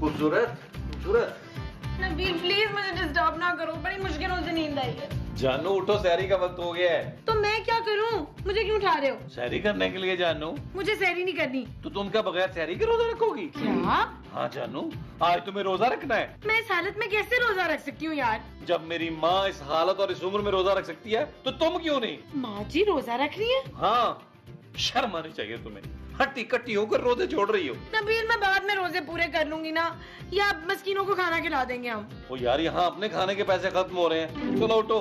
खूबसूरत खूबसूरत। नबील प्लीज़ मुझे डिस्टर्ब ना करो बड़ी मुश्किलों से नींद आई है। जानू उठो सहरी का वक्त हो गया है। तो मैं क्या करूँ? मुझे क्यों उठा रहे हो? सैरी करने के लिए जानू। मुझे सैरी नहीं करनी। तो तुम क्या बगैर सहरी के रोजा रखोगी? क्या? हाँ जानू। आज तुम्हें रोजा रखना है। मैं इस हालत में कैसे रोजा रख सकती हूँ यार? जब मेरी माँ इस हालत और इस उम्र में रोजा रख सकती है तो तुम क्यों नहीं? माँ जी रोजा रख रही है? हाँ। शर्म आनी चाहिए तुम्हें। हट्टी कट्टी होकर रोज़े छोड़ रही हो। नबील मैं बाद में रोज़े पूरे कर लूँगी ना। या मस्किनों को खाना खिला देंगे हम। वो यार यहाँ अपने खाने के पैसे खत्म हो रहे हैं। चलो उठो।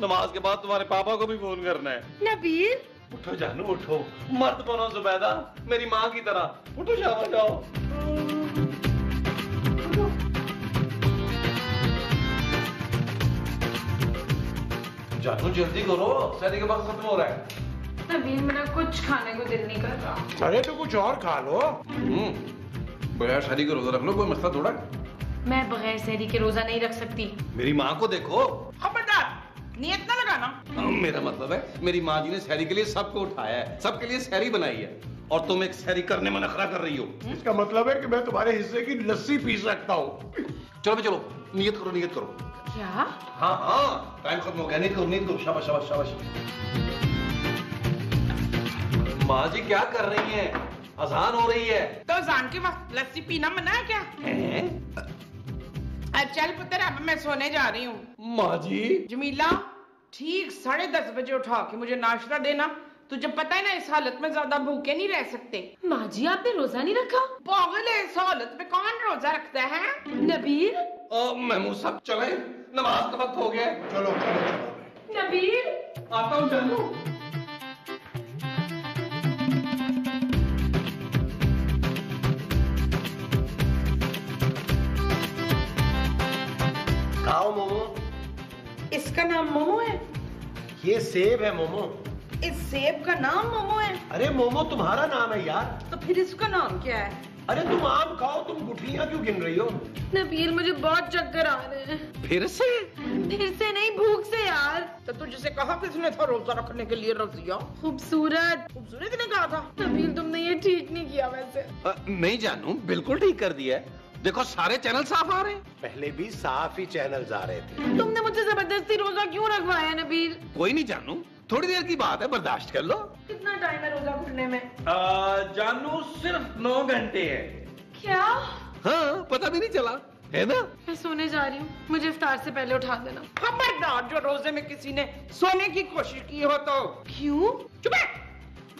नमाज़ के बाद तुम्हारे पापा को भी फ़ोन करना है। नबील? उठो जानू उठो। मर्द बनो जुबैदा मेरी माँ की तरह। उठो शाबाश जाओ। जानू जल्दी करो। शादी के वक्त खत्म हो रहा है। नबील मेरा कुछ खाने को दिल नहीं कर रहा। अरे तो कुछ और खा लो। हम्म, बगैर शादी का रोजा रख लो कोई मसला थोड़ा मैं बगैर सहरी के रोजा नहीं रख सकती। मेरी माँ को देखो। खबरदार नियत ना लगाना। हाँ, मेरा मतलब है मेरी माँ जी ने शहरी के लिए सबको उठाया है सबके लिए शहरी बनाई है। और तुम एक शहरी करने में नखरा कर रही हो। इसका मतलब है कि मैं तुम्हारे हिस्से की लस्सी पी सकता हूँ। चलो भाई चलो। नियत करो नियत करो। क्या? हाँ हाँ। टाइम खत्म हो गया नियत करो नियत करो। शाबाश शाबाश शाबाश। माँ जी क्या कर रही हैं? अजान हो रही है। तो जान के वक्त लस्सी पीना मना है क्या? हैं? अब चल पुत्र अब मैं सोने जा रही हूँ। माँ जी? जमीला ठीक साढ़े दस बजे उठा के मुझे नाश्ता देना। तुझे पता है ना इस हालत में ज़्यादा भूखे नहीं रह सकते। माँ जी आपने रोजा नहीं रखा? पागल है इस हालत में कौन रोजा रखता है? नबीर? ओ, महमूद साहब चले। नमाज़ का वक्त हो गया। चलो चलो चलो। नबील आता हूँ जानू इसका नाम मोमो है। ये सेब है मोमो। इस सेब का नाम मोमो है। अरे मोमो तुम्हारा नाम है यार। तो फिर इसका नाम क्या है? अरे तुम आम खाओ तुम गुठलियाँ क्यों गिन रही हो? नबील मुझे बहुत चक्कर आ रहे हैं। फिर से? फिर से नहीं भूख से यार। तो तुझसे कहा किसने था रोजा रखने के लिए रजिया? खूबसूरत। खूबसूरत ने कहा था? नबील तुमने ये ठीक नहीं किया वैसे। अ, नहीं जानू बिल्कुल ठीक कर दिया है। देखो सारे चैनल साफ़ आ रहे हैं। पहले भी साफ़ ही चैनल आ रहे थे। तुमने मुझसे ज़बरदस्ती रोजा क्यों रखवाया नबील कोई नहीं जानू। थोड़ी देर की बात है बर्दाश्त कर लो। कितना टाइम है रोजा खुलने में? जानू सिर्फ़ नौ घंटे है। क्या? हाँ पता भी नहीं चला। है ना? मैं सोने जा रही हूँ। मुझे इफ्तार से पहले उठा देना। खबरदार जो रोज़े में किसी ने सोने की कोशिश की हो तो। क्यों? चुप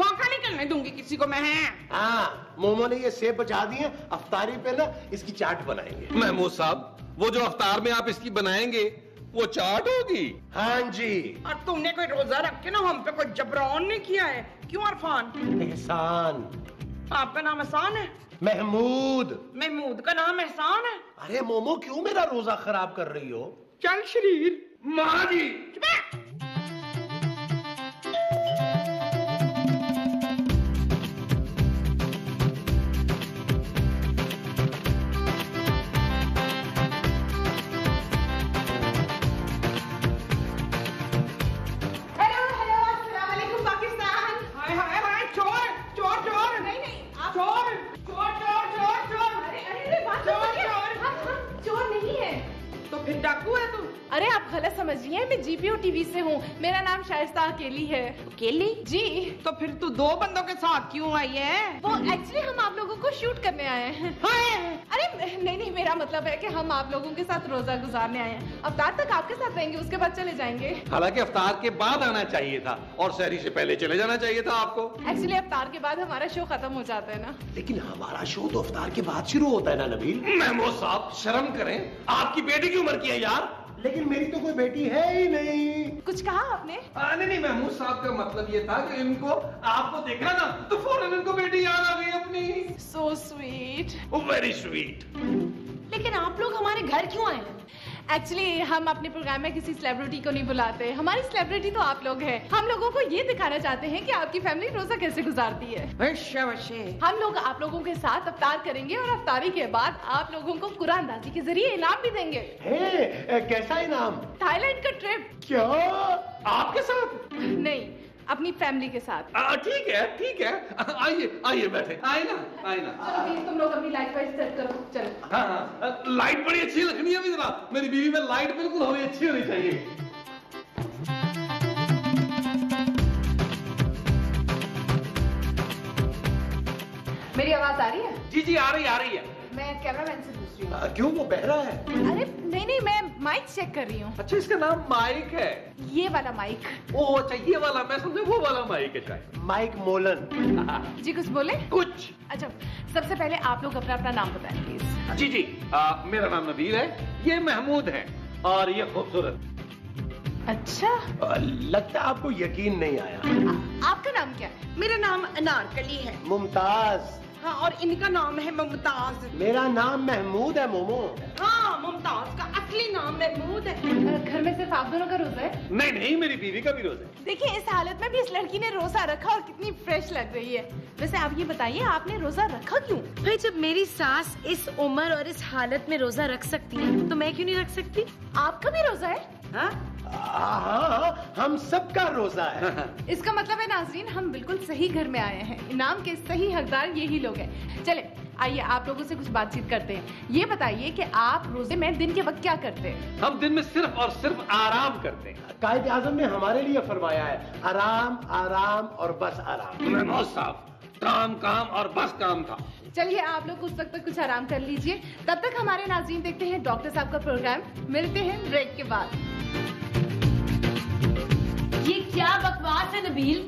है नहीं करने दूँगी किसी को मैं। है हाँ मोमो ने ये सेब बचा दिए अफ्तारी पे ना इसकी चाट बनाएँगे। महमूद साहब वो जो अवतार में आप इसकी बनाएँगे वो चाट होगी। हाँ जी। और तुमने कोई रोजा रख के ना हम पे कोई जबरान नहीं किया है? क्यों अरफान? एहसान। आपका नाम एहसान है? महमूद। महमूद का नाम एहसान है? अरे मोमो क्यों मेरा रोजा खराब कर रही हो? चल शरीर। माँ जी। तो फिर डाकू है तू अरे आप गलत समझिए मैं जीपीओ टीवी से हूँ। मेरा नाम शाइस्ता अकेली है। अकेली? जी। तो फिर तू दो बंदों के साथ क्यों आई है? वो एक्चुअली हम आप लोगों को शूट करने आए हैं। अरे नहीं नहीं मेरा मतलब है कि हम आप लोगों के साथ रोजा गुजारने आए हैं। अवतार तक आपके साथ रहेंगे उसके बाद चले जाएँगे। हालाँकि अवतार के बाद आना चाहिए था और शहरी से पहले चले जाना चाहिए था आपको। एक्चुअली अवतार के बाद हमारा शो खत्म हो जाता है ना। लेकिन हमारा शो तो अफ्तार के बाद शुरू होता है ना नबील? महमूद साहब शर्म करें। आपकी बेटी की उम्र की है यार। लेकिन मेरी तो कोई बेटी है ही नहीं। कुछ कहा आपने? आ, नहीं नहीं महमूद साहब का मतलब ये था कि इनको आपको देखा ना तो फ़ौरन इनको बेटी याद आ गई अपनी। सो स्वीट वेरी स्वीट लेकिन आप लोग हमारे घर क्यों आए एक्चुअली हम अपने प्रोग्राम में किसी सेलिब्रिटी को नहीं बुलाते। हमारी सेलिब्रिटी तो आप लोग हैं। हम लोगों को ये दिखाना चाहते हैं कि आपकी फैमिली रोजा कैसे गुजारती है। वशे हम लोग आप लोगों के साथ अवतार करेंगे और अवतारी के बाद आप लोगों को कुरान कुरानदाजी के ज़रिए इनाम भी देंगे। ए, कैसा इनाम? थाईलैंड का ट्रिप क्या? आपके साथ? नहीं अपनी फैमिली के साथ। ठीक है ठीक है। आइए आइए बैठे। आए ना आए ना। चलो प्लीज़ तुम लोग अपनी लाइफ वाइज सेट करो। चलो। हाँ हाँ। लाइट बड़ी अच्छी लगनी है अभी जरा। मेरी बीवी में लाइट बिल्कुल होनी अच्छी होनी चाहिए। मेरी आवाज़ आ रही है? जी जी आ रही आ रही है। मैं कैमरामैन से हूँ क्यों वो बहरा है? अरे नहीं नहीं मैं माइक चेक कर रही हूँ। अच्छा इसका नाम माइक है। ये वाला माइक ओ अच्छा ये वाला मैं समझा वो वाला माइक है शायद। माइक मोलन जी कुछ बोले? कुछ। अच्छा सबसे पहले आप लोग अपना अपना नाम बताएँ प्लीज़ जी जी आ, मेरा नाम नबील है ये महमूद है और ये खूबसूरत। अच्छा। आ, लगता आपको यकीन नहीं आया। आ, आपका नाम क्या है? मेरा नाम अनारकली है। मुमताज़। हाँ और इनका नाम है मुमताज़। मेरा नाम महमूद है मोमो। हाँ मुमताज़ का असली नाम महमूद है। घर में सिर्फ़ आप दोनों का रोजा है? नहीं नहीं मेरी बीवी का भी रोजा है। देखिए इस हालत में भी इस लड़की ने रोजा रखा और कितनी फ्रेश लग रही है। वैसे आप ये बताइए आपने रोजा रखा क्यों? भाई जब मेरी सास इस उम्र और इस हालत में रोजा रख सकती है तो मैं क्यों नहीं रख सकती? आपका भी रोजा है? हाँ? हम सबका रोजा है। इसका मतलब है नाजरीन हम बिल्कुल सही घर में आए हैं। इनाम के सही हकदार यही लोग हैं। चले आइए आप लोगों से कुछ बातचीत करते हैं। ये बताइए कि आप रोज़े में दिन के वक्त क्या करते हैं? हम दिन में सिर्फ़ और सिर्फ़ आराम करते हैं। कायद आज़म ने हमारे लिए फरमाया है आराम आराम और बस आराम। महमूद साहब काम काम और बस काम था। चलिए आप लोग उस वक्त तक कुछ आराम कर लीजिए। तब तक हमारे नाजीन देखते हैं डॉक्टर साहब का प्रोग्राम। मिलते हैं ब्रेक के बाद। ये क्या बकवास है नबील?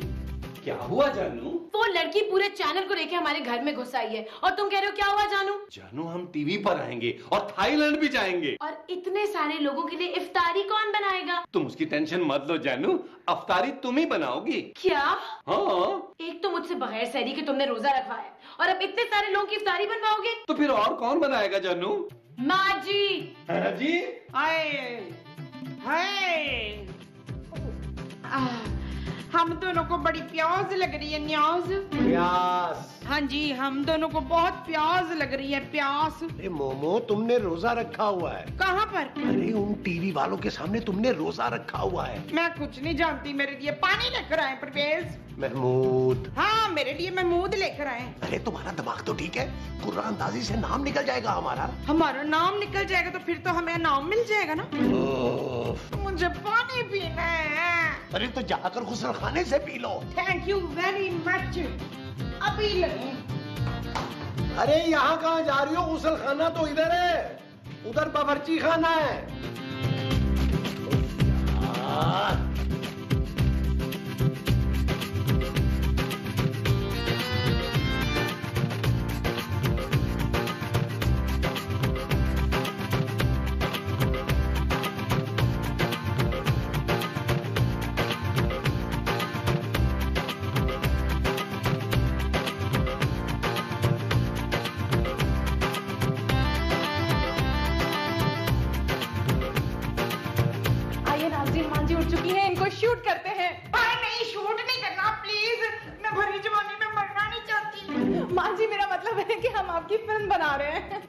क्या हुआ जानू? वो लड़की पूरे चैनल को लेके हमारे घर में घुस आई है। और तुम कह रहे हो क्या हुआ जानू? जानू हम टीवी पर आएँगे और थाईलैंड भी जाएँगे। और इतने सारे लोगों के लिए इफ्तारी कौन बनाएगा? तुम उसकी टेंशन मत लो जानू। अफतारी तुम ही बनाओगी। क्या? हाँ। एक तो मुझसे बगैर सहरी के तुमने रोजा रखवाया और अब इतने सारे लोगों की इफ्तारी बनवाओगे? तो फिर और कौन बनाएगा जानू? माँ जी जी। हाय। हम दोनों को बड़ी प्यास लग रही है न्याज। प्यास। हाँ जी हम दोनों को बहुत प्यास लग रही है प्यास। अरे मोमो तुमने रोजा रखा हुआ है। कहाँ पर? अरे उन टीवी वालों के सामने तुमने रोजा रखा हुआ है। मैं कुछ नहीं जानती मेरे लिए पानी लेकर आए परवेज। महमूद। हाँ मेरे लिए महमूद लेकर आए। अरे तुम्हारा दिमाग तो ठीक है कुरानदाजी से नाम निकल जाएगा हमारा। हमारा नाम निकल जाएगा तो फिर तो हमें नाम मिल जाएगा ना। मुझे पानी पीना है। अरे तो जाकर गुसल खाने से पी लो। थैंक यू वेरी मच अभी लगी। अरे यहाँ कहाँ जा रही हो? गुसल खाना तो इधर है। उधर बावर्ची खाना है।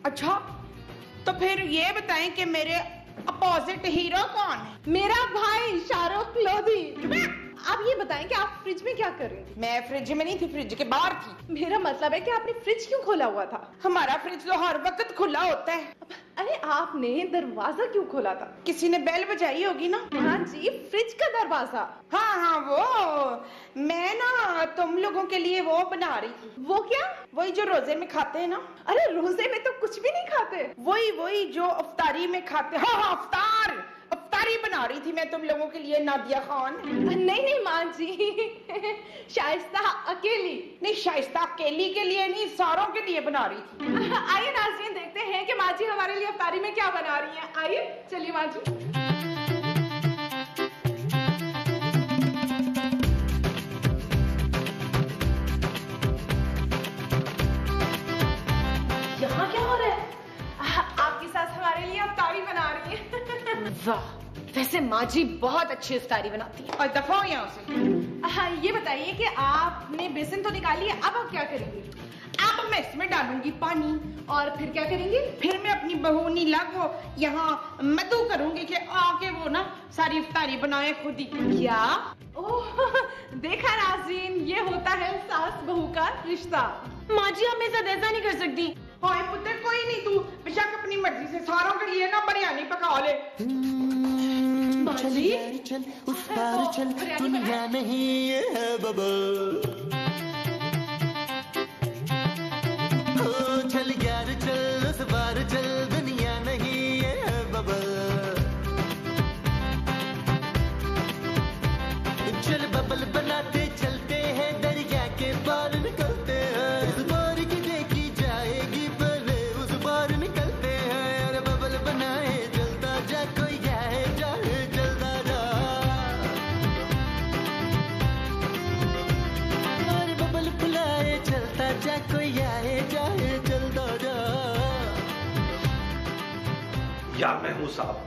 अच्छा तो फिर ये बताएँ कि मेरे अपोजिट हीरो कौन है? मेरा भाई शाहरुख लोधी। आप ये बताएँ कि आप फ्रिज में क्या कर रही थी मैं फ्रिज में नहीं थी फ्रिज के बाहर थी। मेरा मतलब है कि आपने फ्रिज क्यों खोला हुआ था? हमारा फ्रिज तो हर वक्त खुला होता है। अरे आपने दरवाज़ा क्यों खोला था? किसी ने बेल बजाई होगी ना? हाँ जी फ्रिज का दरवाज़ा। हाँ हाँ वो। मैं ना तुम लोगों के लिए वो बना रही थी। वो क्या? वही जो रोज़े में खाते हैं ना। अरे रोज़े में तो कुछ भी नहीं खाते। वही वही जो अफ्तारी में खाते हाँ हाँ अफ्तार! बना रही थी मैं तुम लोगों के लिए नादिया खान। नहीं नहीं माँ जी। शाइस्ता अकेली। नहीं शाइस्ता अकेली के लिए नहीं सारों के लिए बना रही थी। आइए नाजरीन देखते हैं कि माँ जी हमारे लिए अफ्तारी में क्या बना रही हैं। आइए चलिए माँ जी। वाह वैसे माँ जी बहुत अच्छी इफ्तारी बनाती है। और दफ़ा हो यहाँ से। हाँ ये बताइए कि आपने बेसन तो निकाली है अब आप क्या करेंगे? अब मैं इसमें डालूँगी पानी। और फिर क्या करेंगे? फिर मैं अपनी बहू नीला को यहाँ मधु करूँगी कि आके वो ना सारी इफ्तारी बनाए खुद ही। क्या? ओह देखा नाजरीन ये होता है सास बहू का रिश्ता। माँ जी आप मेरे साथ ऐसा नहीं कर सकती। हाय पुत्र कोई नहीं तू बेशक अपनी मर्ज़ी से सारों के लिए ना बिरयानी पका ले। चल यार चल उस पार चल दुनिया नहीं ये है बबल। चलता जा कोई आए जाए चलता जा यार मैं हूँ साहब।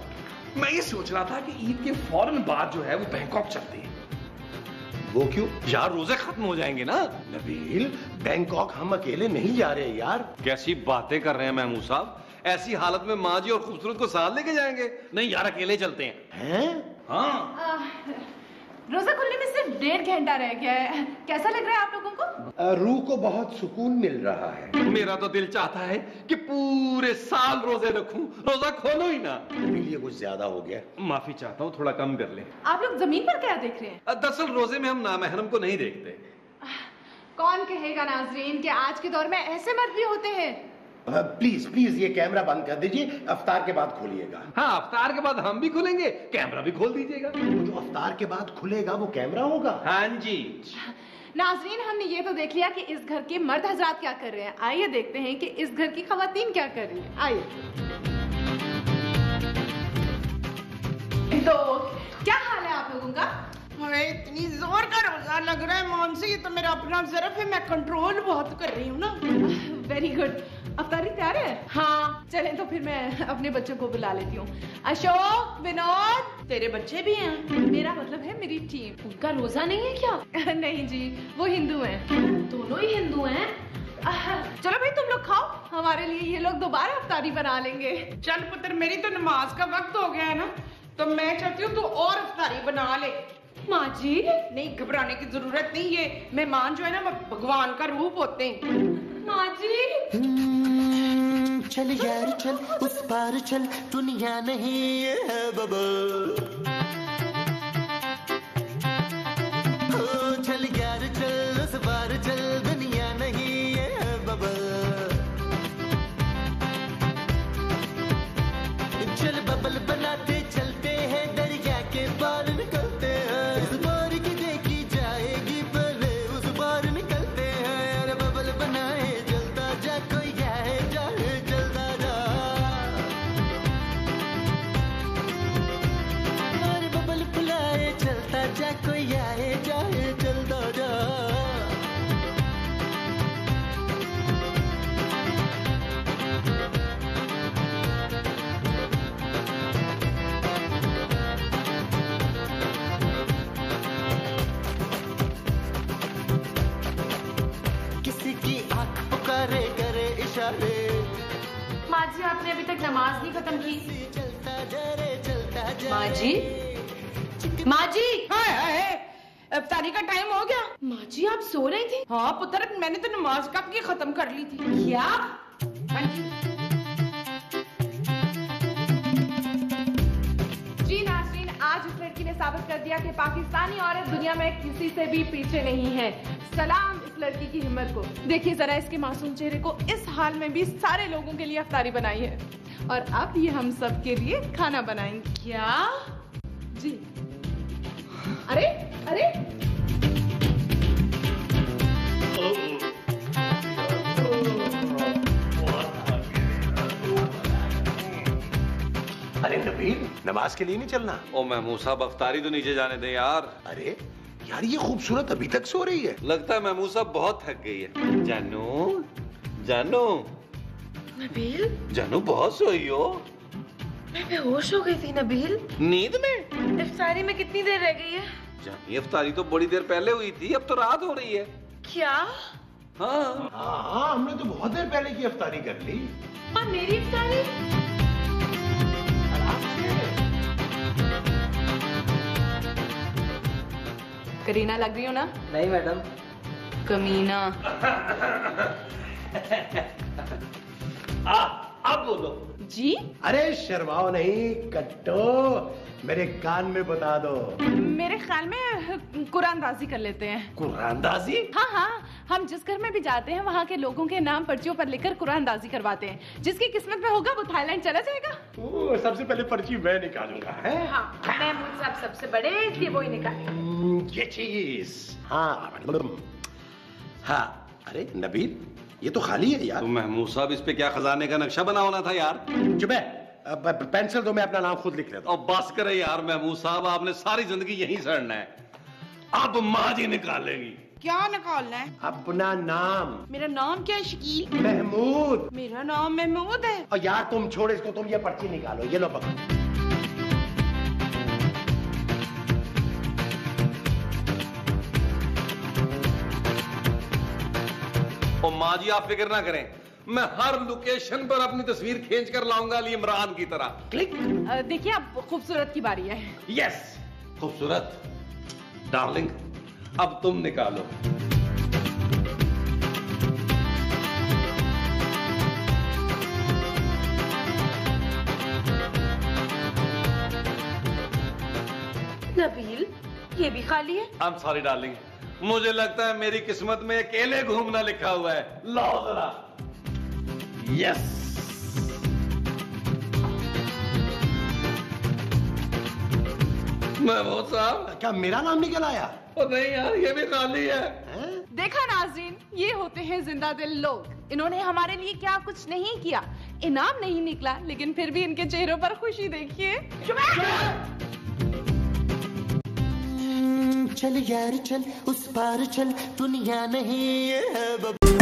मैं ये सोच रहा था कि ईद के फ़ौरन बाद जो है वो बैंकॉक चलते हैं। वो क्यों? यार रोज़े खत्म हो जाएँगे ना। नबील बैंकॉक हम अकेले नहीं जा रहे यार। कैसी बातें कर रहे हैं महमूद साहब। ऐसी हालत में माँ जी और खूबसूरत को साथ लेके जाएँगे। नहीं यार अकेले चलते हैं। हैं? हाँ। आह, रोजा खुलने में सिर्फ़ डेढ़ घंटा रह गया है। कैसा लग रहा है आप लोगों को? रूह को बहुत सुकून मिल रहा है। मेरा तो दिल चाहता है कि पूरे साल रोज़े रखूँ। रोजा खोलो ही ना। नबील ये कुछ ज़्यादा हो गया। माफ़ी चाहता हूँ थोड़ा कम कर ले। आप लोग ज़मीन पर क्या देख रहे हैं? दरअसल रोज़े में हम नामहरम को नहीं देखते। कौन कहेगा नाजरीन कि आज के दौर में ऐसे मर्द भी होते हैं? प्लीज़ प्लीज़ ये कैमरा बंद कर दीजिए। अफ्तार के बाद खोलिएगा। हाँ अफ्तार के बाद हम भी खोलेंगे कैमरा भी खोल दीजिएगा। वो जो अफ्तार के बाद खुलेगा वो कैमरा होगा। हाँ जी। नाजरीन हमने ये तो देख लिया कि इस घर के मर्द हजरात क्या कर रहे हैं। आइए देखते हैं कि इस घर की खवातीन क्या कर रही है। आइए। तो क्या हाल है आप लोगों का? अरे इतनी ज़ोर का रोजा लग रहा है मानसी। ये तो मेरा अपना जरफ है मैं कंट्रोल बहुत कर रही हूँ ना। वेरी गुड अफ्तारी तैयार है? हाँ। चले तो फिर मैं अपने बच्चों को बुला लेती हूँ। अशोक विनोद तेरे बच्चे भी हैं। मेरा मतलब है मेरी टीम उनका रोजा नहीं है क्या? नहीं जी वो हिंदू हैं। दोनों ही हिंदू हैं? चलो भाई तुम लोग खाओ। हमारे लिए ये लोग दोबारा अफ्तारी बना लेंगे। चल पुत्र मेरी तो नमाज़ का वक्त हो गया है ना? तो मैं चाहती हूँ तू और अफ्तारी बना ले। माँ जी? नहीं घबराने की ज़रूरत नहीं है। मेहमान जो है ना भगवान का रूप होते हैं। चल यार चल उस पार चल दुनिया नहीं ये है बबल चल यार चल उस पार चल दुनिया नहीं ये है बबल चल बबल इशारे माँ जी आपने अभी तक नमाज़ नहीं खत्म की। चलता माँ जी माँ जी हाय। हाय अफ्तारी का टाइम हो गया। माँ जी आप सो रही थी? हाँ पुत्र मैंने तो नमाज़ कब की खत्म कर ली थी? क्या? साबित कर दिया कि पाकिस्तानी औरत दुनिया में किसी से भी पीछे नहीं है। सलाम इस लड़की की हिम्मत को। देखिए जरा इसके मासूम चेहरे को इस हाल में भी सारे लोगों के लिए अफ्तारी बनाई है। और अब ये हम सब के लिए खाना बनाएँगे। क्या? जी। अरे अरे। अरे नबील नमाज़ के लिए नहीं चलना। ओ महमूद साहब अफ्तारी तो नीचे जाने दें यार। अरे यार ये खूबसूरत अभी तक सो रही है। लगता है महमूद साहब बहुत थक गई है। जानू जानू। नबील? जानू बहुत सोई हो। मैं बेहोश हो गई थी नबील। नींद में? इफ्तारी में कितनी देर रह गई है? जानी अफ्तारी तो बड़ी देर पहले हुई थी अब तो रात हो रही है। क्या? हाँ। हाँ हाँ हमने तो बहुत देर पहले की अफ्तारी कर ली। और मेरी इफ्तारी? करीना लग रही हो ना? नहीं मैडम। कमीना। आ, अब बोलो। जी? अरे शर्माओ नहीं कट्टो। मेरे कान में बता दो। मेरे ख्याल में कुरानदाजी कर लेते हैं। कुरानदाजी हाँ हाँ। हम जिस घर में भी जाते हैं वहाँ के लोगों के नाम पर्चियों पर लिखकर कुरानदाजी करवाते हैं। जिसकी किस्मत में होगा वो थाईलैंड चला जाएगा। ओ, सबसे पहले पर्ची मैं निकालूँगा है? हाँ महमूद साहब सबसे बड़े इसलिए वो ही निकाले हम्म, ये चीज़। हाँ हाँ अरे नबील ये तो खाली है यार। तो महमूद साहब इस पे क्या खजाने का नक्शा बना होना था यार? चुप है पेंसिल दो मैं अपना नाम खुद लिख लेता और बस करे यार महमूद साहब आपने सारी ज़िंदगी यहीं सड़ना है। अब माँ जी निकालेगी। क्या निकालना है? अपना नाम। मेरा नाम क्या है शकील? महमूद। मेरा नाम महमूद है। और यार तुम छोड़ इसको तुम ये पर्ची निकालो ये लो पकड़ो। और माँ जी आप फ़िक्र ना करें। मैं हर लोकेशन पर अपनी तस्वीर खींच कर लाऊँगा अली इमरान की तरह। क्लिक देखिए अब खूबसूरत की बारी है। यस खूबसूरत। डार्लिंग अब तुम निकालो। नबील ये भी खाली है? आई एम सॉरी डार्लिंग मुझे लगता है मेरी किस्मत में अकेले घूमना लिखा हुआ है। लाओ जरा। यस महमूद साहब क्या मेरा नाम निकल आया ओ नहीं यार ये भी खाली है। हैं? देखा नाजरीन ये होते हैं ज़िंदा दिल लोग। इन्होंने हमारे लिए क्या कुछ नहीं किया। इनाम नहीं निकला लेकिन फिर भी इनके चेहरों पर खुशी देखिए। चल यार चल उस पार चल। दुनिया नहीं है बब-